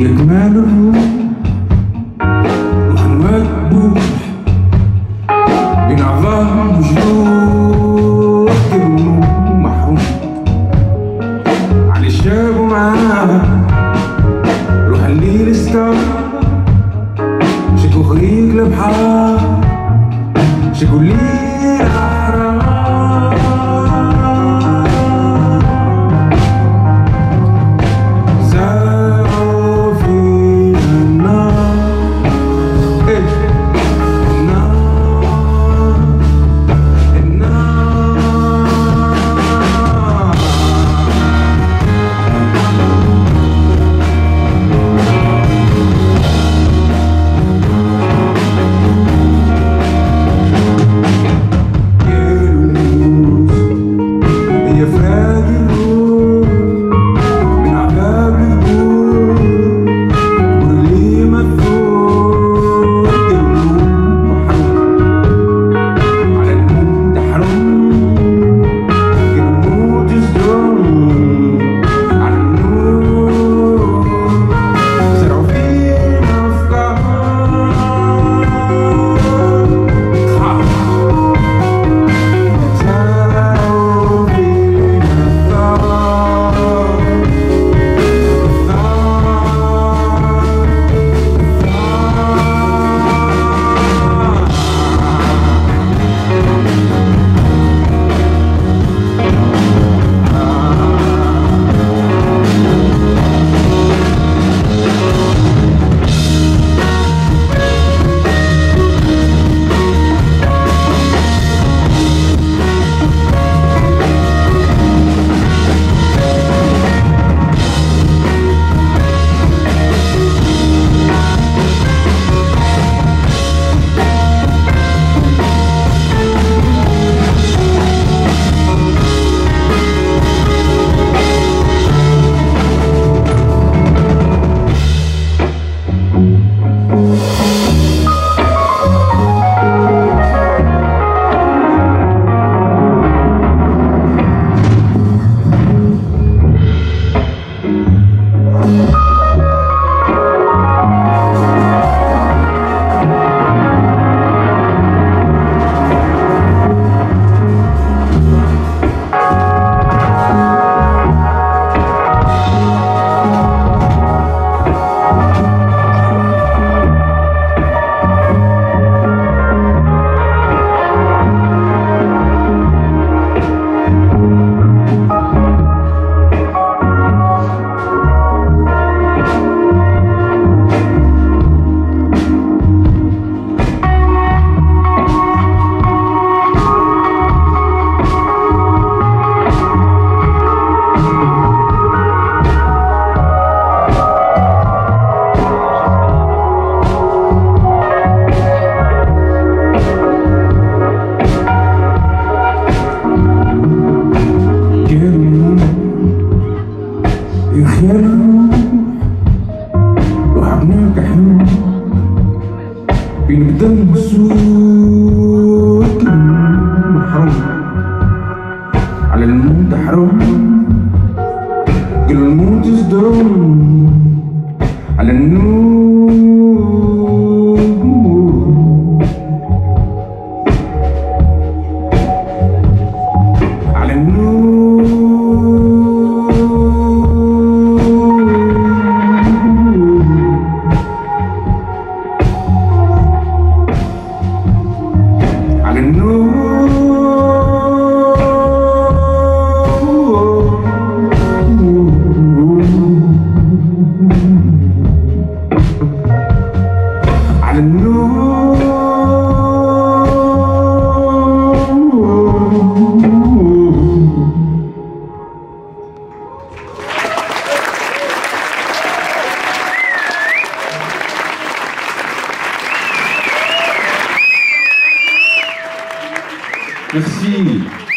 يجمله محمد بوح بين عظام وجروح ابنه محروم على الشاب ومعاه روح الليل ستار شكو خريج لبحار شكو الليل قدام سوق محروم على الموت حرام قل الموت صدام على النور I knew. Merci.